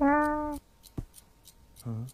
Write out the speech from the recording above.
응? 응?